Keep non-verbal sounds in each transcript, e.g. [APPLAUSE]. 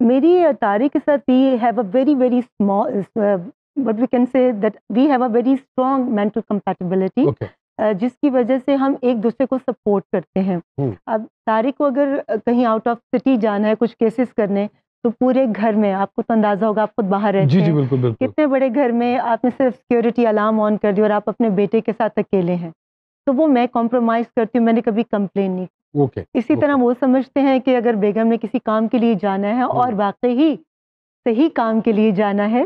मेरी तारिक के साथ we have a very very small but we can say that we have a very strong mental compatibility जिसकी वजह से हम एक दूसरे को सपोर्ट करते हैं। हम्म। अब तारिक को अगर कहीं आउट ऑफ़ सिटी जाना है कुछ केसेस करने तो पूरे घर में आपको तो अंदाज़ा होगा आप खुद बाहर रहते जी जी हैं। बिल्कुल बिल्कुल। कितने बड़े घर में आपने सिर्फ़ सिक्योरिटी अलार्म ऑन कर दिया और आप अपने बेटे के साथ अकेले हैं। तो वो मैं कॉम्प्रोमाइज़ करती हूँ मैंने कभी कंप्लेन नहीं ओके इसी ओके। तरह वो समझते हैं कि अगर बेगम ने किसी काम के लिए जाना है और हम्म। वाकई ही सही काम के लिए जाना है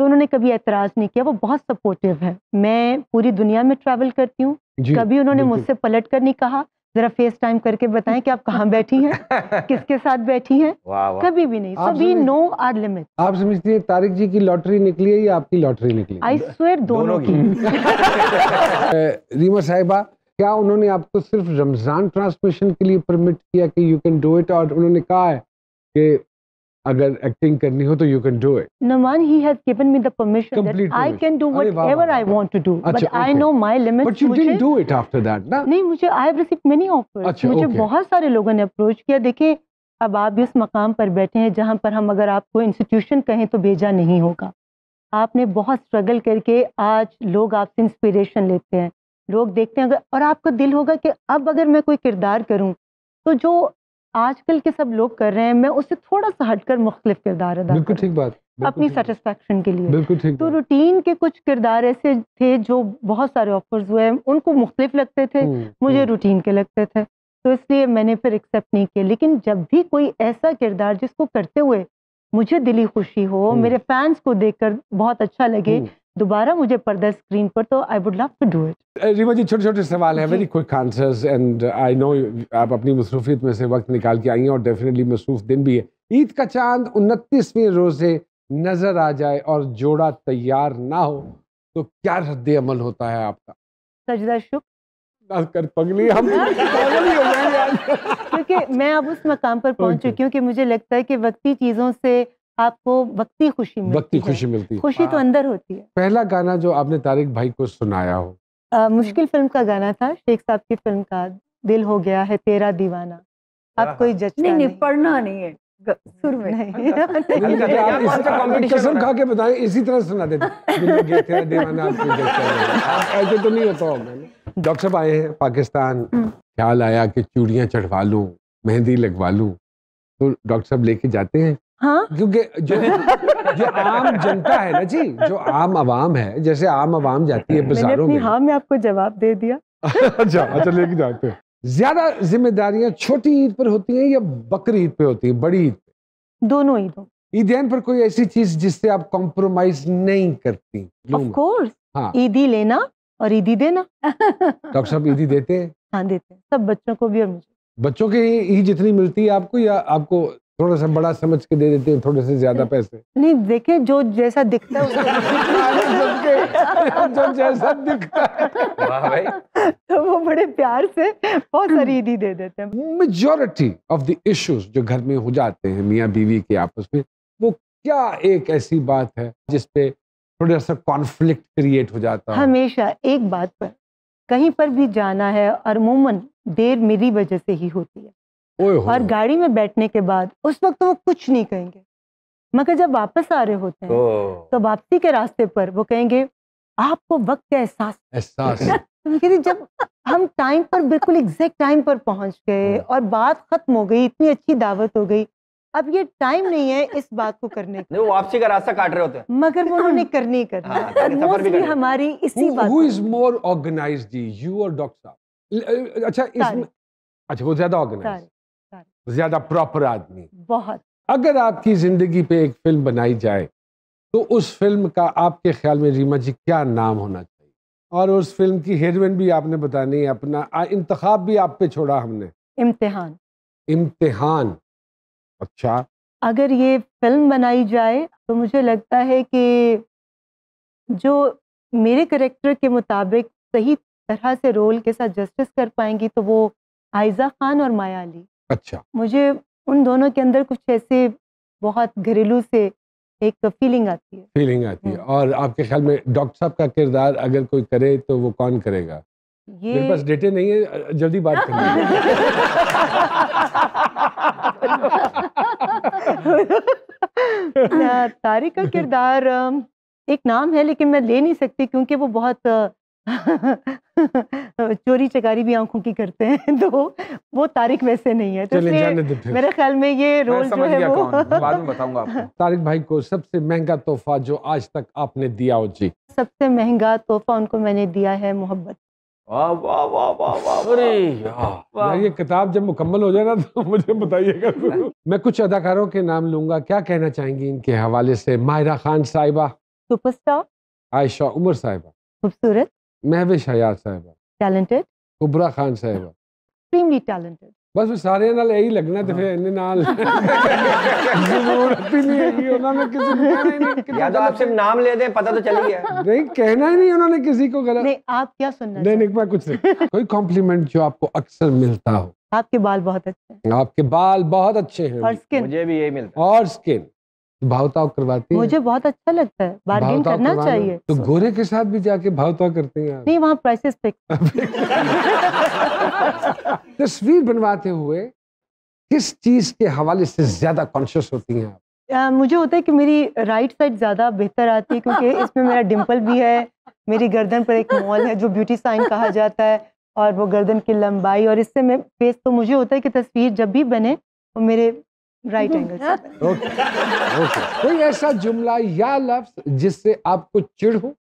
तो उन्होंने कभी एतराज़ नहीं किया। वो बहुत सपोर्टिव है। मैं पूरी दुनिया में ट्रैवल करती हूँ। कभी उन्होंने मुझसे पलट कर नहीं कहा। जरा फेस टाइम करके बताएँ कि आप कहाँ बैठी हैं [LAUGHS] किसके साथ बैठी हैं। वाह वाह। कभी भी नहीं। सो आप वी समझ- नो आर लिमिट आप समझती हैं तारिक जी की लॉटरी निकली है या आपकी लॉटरी निकली आई स्वेयर दोनों दोनों की। [LAUGHS] रीमा साहिबा क्या उन्होंने आपको सिर्फ़ रमज़ान ट्रांसमिशन के लिए परमिट किया कि यू कैन डू इट और उन्होंने कहा है कि अगर एक्टिंग करनी हो तो you can do it Naman, he has given me the permission Complete that I permission. can do अरे वाह, whatever वाह, I वाह। want to do. अच्छा, but I okay. know my limits. But you didn't do it after that ना नहीं मुझे I have receive many offers मुझे okay. बहुत सारे लोगों ने अप्रोच किया देखिए अब आप भी उस मकाम पर बैठे हैं जहाँ पर हम अगर आपको इंस्टीट्यूशन कहें तो भेजा नहीं होगा आपने बहुत स्ट्रगल करके आज लोग आपसे इंस्पिरेशन लेते हैं लोग देखते हैं अगर और आपका दिल होगा कि अब अगर मैं कोई किरदार करूँ तो जो आजकल के सब लोग कर रहे हैं मैं उससे थोड़ा सा हटकर मुख्तलिफ़ किरदार अदा बिल्कुल ठीक बात अपनी सेटिस्फेक्शन के लिए। बिल्कुल ठीक तो रूटीन के कुछ किरदार ऐसे थे जो बहुत सारे ऑफर्स हुए उनको मुख्तलिफ़ लगते थे हम्म, मुझे हम्म, रूटीन के लगते थे। तो इसलिए मैंने फिर एक्सेप्ट नहीं किया। लेकिन जब भी कोई ऐसा किरदार जिसको करते हुए मुझे दिली खुशी हो हम्म। मेरे फैंस को देखकर बहुत अच्छा लगे हम्म। दोबारा मुझे पर्दा स्क्रीन पर तो I would love to do it Reema ji छोटे छोटे सवाल हैं very quick answers and I know आप अपनी मसरूफियत में से वक्त निकाल के आई हैं और डेफिनेटली मसरूफ दिन भी है। ईद का चाँद उनतीसवें रोज़े नज़र आ जाए और जोड़ा तैयार ना हो तो क्या रद्द अमल होता है आपका? सजदा शुक्र। ना कर पगली हम। [LAUGHS] हो क्योंकि मैं अब उस मकाम पर पहुँच चुकी हूँ कि मुझे लगता है कि वक्ती चीज़ों से आपको वक्ती खुशी मिलती वक्ती है। खुशी मिलती है। खुशी तो अंदर होती है। पहला गाना जो आपने तारिक भाई को सुनाया हो। अ, मुश्किल फ़िल्म का गाना था शेख साहब की फ़िल्म का दिल हो गया है तेरा दीवाना। आप कोई जचता नहीं नहीं पढ़ना नहीं है सुर में। नहीं। कसम खा के बताएँ इसी तरह सुना देते दिल में गया तेरा दीवाना आपको जैसा है। आप ऐसे तो नहीं होता होगा डॉक्टर साहब आए हैं पाकिस्तान। हम्म। ख्याल आया कि चूड़ियाँ चढ़वा लूँ मेहंदी लगवा लूँ। तो डॉक्टर साहब लेके जाते हैं। हाँ? क्योंकि जो जो आम जनता है ना जी जो आम आवाम है जैसे आम आवाम जाती है बाजारों में। हाँ में आपको जवाब दे दिया। अच्छा अच्छा लेके जाते हैं। ज़्यादा जिम्मेदारियाँ छोटी ईद पर होती हैं या बकरी ईद पे होती है? बड़ी ईद दोनों ईदों। ईदैन पर कोई ऐसी चीज़ जिससे आप कॉम्प्रोमाइज नहीं करती? ऑफ़ कोर्स हाँ। ईदी लेना और ईदी देना। डॉक्टर साहब ईदी देते हैं? हाँ देते हैं। सब बच्चों को भी और मुझे। बच्चों के ही जितनी मिलती है आपको या आपको थोड़ा सा बड़ा समझ के दे देते हैं थोड़े से ज़्यादा पैसे। नहीं देखे जो जैसा दिखता है उसको- जो जैसा दिखता है। भाई। तो वो बड़े प्यार से बहुत सारी ईदी दे देते हैं। मेजोरिटी ऑफ़ द इश्यूज़ जो घर में हो जाते हैं मियाँ बीवी के आपस में वो क्या एक ऐसी बात है जिसपे थोड़ा सा कॉन्फ्लिक्ट क्रिएट हो जाता है? हमेशा एक बात पर कहीं पर भी जाना है और अमूमन देर मेरी वजह से ही होती हो। और गाड़ी में बैठने के बाद उस वक्त तो वो कुछ नहीं कहेंगे। मगर जब वापस आ रहे होते हैं ओ। तो वापसी के रास्ते पर वो कहेंगे आपको वक्त का एहसास एहसास। [LAUGHS] तो कहती जब हम टाइम पर बिल्कुल एग्जैक्ट टाइम पर पहुँच गए और बात खत्म हो गई इतनी अच्छी दावत हो गई अब ये टाइम नहीं है इस बात को करने [LAUGHS] का वो वापसी का रास्ता काट रहे होते हैं। मगर वो उन्होंने करनी ही करनी हाँ, मोस्टली हमारी इसी बात हु। इज़ मोर ऑर्गेनाइज्ड यू और डॉक्टर साहब। अच्छा इसमें अच्छा वो ज़्यादा ऑर्गेनाइज तारिक, ज़्यादा प्रॉपर आदमी। बहुत। अगर आपकी ज़िंदगी पे एक फ़िल्म बनाई जाए तो उस फ़िल्म का आपके ख्याल में रीमा जी क्या नाम होना चाहिए? और उस फ़िल्म की हीरोइन भी आपने बतानी है अपना इंतखाब भी आप पे छोड़ा हमने। इम्तिहान। इम्तिहान। अच्छा। अगर ये फ़िल्म बनाई जाए तो मुझे लगता है कि जो मेरे करेक्टर के मुताबिक सही तरह से रोल के साथ जस्टिस कर पाएँगी तो वो आयजा खान और माया अली अच्छा। मुझे उन दोनों के अंदर कुछ ऐसे बहुत घरेलू से एक फीलिंग आती है। फीलिंग आती है। हम्म। और आपके ख्याल में डॉक्टर साहब का किरदार अगर कोई करे तो वो कौन करेगा? ये... मेरे पास डेटे नहीं है जल्दी बात करनी [LAUGHS] तारिक का किरदार एक नाम है लेकिन मैं ले नहीं सकती क्योंकि वो बहुत [LAUGHS] चोरी चकारी भी आँखों की करते हैं [LAUGHS] तो वो तारिक वैसे नहीं है। तो इसलिए मेरे ख्याल में ये रोल जो है वो बाद में बताऊँगा आपको। [LAUGHS] तारिक भाई को सबसे महँगा तोहफा जो आज तक आपने दिया हो जी। सबसे महँगा तोहफा उनको मैंने दिया है मोहब्बत। वाह वाह वाह वाह वाह अरे यार यार ये किताब जब मुकम्मल हो जाए ना तो मुझे बताइएगा मैं कुछ अदाकारों के नाम लूँगा। क्या कहना चाहेंगी इनके हवाले से? माहिरा खान साहिबा सुपरस्टार आयशा उमर साहिबा। खूबसूरत। महविश हयात साहिबा टैलेंटेड कुबरा खान साहिबा एक्सट्रीमली टैलेंटेड ਬਸ ਫਿਰ ਸਾਰਿਆਂ ਨਾਲ ਇਹੀ ਲੱਗਣਾ ਤੇ ਫਿਰ ਇਹਨੇ ਨਾਲ ਜ਼ਰੂਰਤ ਹੀ नहीं है ਉਹਨਾਂ ਨੇ ਕਿਸੇ ਨੂੰ ਕਹਿਣਾ ही नहीं कि या तो आप सिर्फ नाम ले दें पता तो चल ही गया नहीं कहना ही नहीं उन्होंने किसी को गलत नहीं आप क्या सुनना नहीं चाहते नहीं मैं कुछ नहीं [LAUGHS] कोई कॉम्प्लीमेंट जो आपको अक्सर मिलता हो हैं? आपके बाल बहुत अच्छे हैं आपके बाल बहुत अच्छे हैं और स्किन मुझे भी यही मिलता और स्किन भावताव करवाती हैं। मुझे बहुत अच्छा लगता है। बार्गेन करना चाहिए। तो गोरे के साथ भी जाके भावताव करते हैं नहीं वहाँ प्राइसेस फिक्स [LAUGHS] तस्वीर बनवाते हुए किस चीज़ के हवाले से ज़्यादा कॉन्शियस होती हैं आप? मुझे होता है कि मेरी राइट साइड ज़्यादा बेहतर आती है क्योंकि इसमें मेरा डिम्पल भी है मेरी गर्दन पर एक मॉल है जो ब्यूटी साइन कहा जाता है और वो गर्दन की लंबाई और इससे मैं फेस तो मुझे होता है कि तस्वीर जब भी बने वो मेरे राइट एंगल कोई ऐसा जुमला या लफ्ज जिससे आपको चिढ़ हो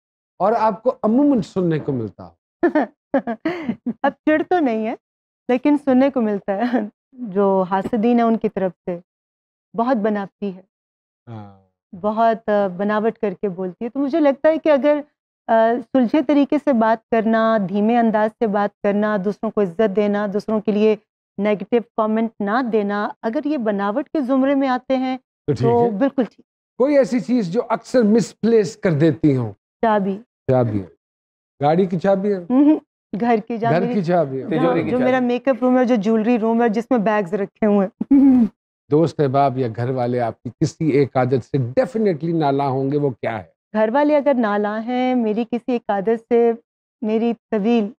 और आपको अमूमन सुनने को मिलता हो? [LAUGHS] अब चिढ़ तो नहीं है लेकिन सुनने को मिलता है। [LAUGHS] जो हासदीन है उनकी तरफ़ से बहुत बनावटी है। हाँ, बहुत बनावट करके बोलती है। तो मुझे लगता है कि अगर सुलझे तरीके से बात करना धीमे अंदाज से बात करना दूसरों को इज़्ज़त देना दूसरों के लिए नेगेटिव कमेंट ना देना अगर ये बनावट के जुमरे में आते हैं तो तो है। बिल्कुल ठीक। कोई ऐसी चीज़ जो अक्सर मिसप्लेस कर देती हो? चाबी। चाबियाँ गाड़ी की चाबियाँ हम्म, घर की घर की चाबियाँ तिजोरी जो मेरा मेकअप रूम है जो ज्वेलरी रूम है जिसमें बैग्स रखे हुए हैं। दोस्त अहबाब या घर वाले आपकी किसी एक आदत से डेफिनेटली नाला होंगे वो क्या है? घर वाले अगर नाला हैं मेरी किसी एक आदत से मेरी तवील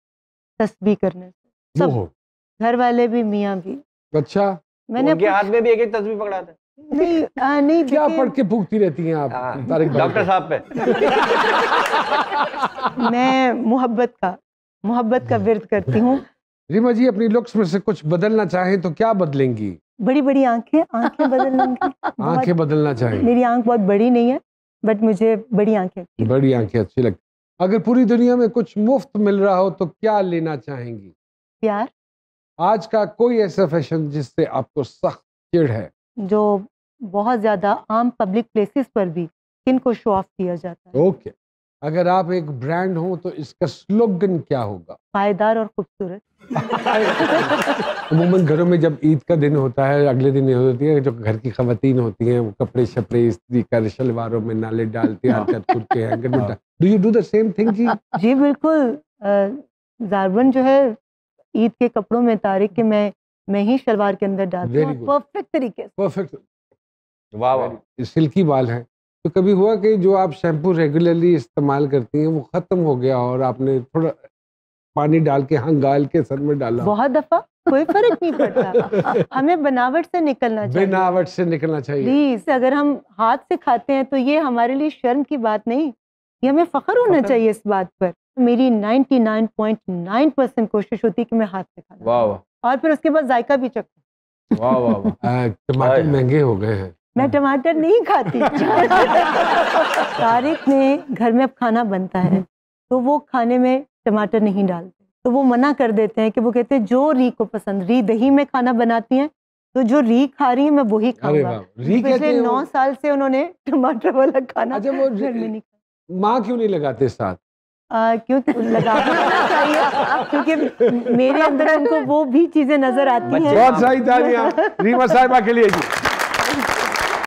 तस्बीह करने से। सब हो। घर वाले भी मियाँ भी। अच्छा? मैंने उनके हाथ में भी एक एक तस्वीर पकड़ा था। नहीं आ, नहीं क्या पढ़ के भूखती रहती हैं आप? हाँ, तारिक डॉक्टर साहब पे। [LAUGHS] मैं मोहब्बत का मोहब्बत का विरद करती हूँ। रीमा जी अपनी लुक्स में से कुछ बदलना चाहें तो क्या बदलेंगी? बड़ी बड़ी आँखें आँखें बदल लूँगी। [LAUGHS] आँखें बदलना चाहें। मेरी आँख बहुत बड़ी नहीं है बट मुझे बड़ी आँखें बड़ी आँखें अच्छी लगती अगर पूरी दुनिया में कुछ मुफ़्त मिल रहा हो तो क्या लेना चाहेंगी? प्यार। आज का कोई ऐसा फ़ैशन जिससे आपको सख्त चिढ़ है? जो बहुत ज़्यादा आम पब्लिक प्लेसेस पर भी किनको शो ऑफ़ किया जाता है। ओके। अगर आप एक ब्रांड हो तो इसका स्लोगन क्या होगा? पायदार और खूबसूरत। [LAUGHS] अमूमन घरों में जब ईद का दिन होता है अगले दिन होती है जो घर की खवतीन होती हैं वो कपड़े शपड़े इस्त्री कर शलवारों में नाले डालती हैं हरकत हैंगर में do you do the same thing जी? जी बिल्कुल। जारबन जो है ईद के कपड़ों में तारिक के मैं मैं ही शलवार के अंदर डालती हूँ परफेक्ट तरीके से। परफेक्ट वाह वाह। सिल्की बाल हैं। तो कभी हुआ कि जो आप शैम्पू रेगुलरली इस्तेमाल करती हैं वो ख़त्म हो गया और आपने थोड़ा पानी डाल के हंगाल के सर में डाला? बहुत दफ़ा कोई फ़र्क नहीं पड़ता। [LAUGHS] हमें बनावट से निकलना चाहिए। बनावट से निकलना चाहिए। प्लीज़ अगर हम हाथ से खाते हैं तो ये हमारे लिए शर्म की बात नहीं। ये हमें फख्र होना चाहिए इस बात पर। मेरी 99.9 परसेंट कोशिश होती है कि मैं हाथ से खाना वाह वाह। और फिर उसके बाद जायका भी चखूं वाह वाह वाह। टमाटर महँगे हो गए हैं। मैं टमाटर नहीं खाती। [LAUGHS] तारिक ने घर में अब खाना बनता है तो वो खाने में टमाटर नहीं डालते। तो वो मना कर देते हैं कि वो कहते हैं जो री को पसंद री दही में खाना बनाती हैं तो जो री खा रही है मैं वही अरे खाऊँगा। पिछले नौ साल से उन्होंने टमाटर वाला खाना अच्छा वो घर में नहीं खाया। माँ क्यों नहीं लगाते साथ? क्योंकि लगाना चाहिए [LAUGHS] क्योंकि मेरे अंदर उनको वो भी चीज़ें नज़र आती हैं। बहुत सही तालियाँ। रीमा साहिबा के लिए जी।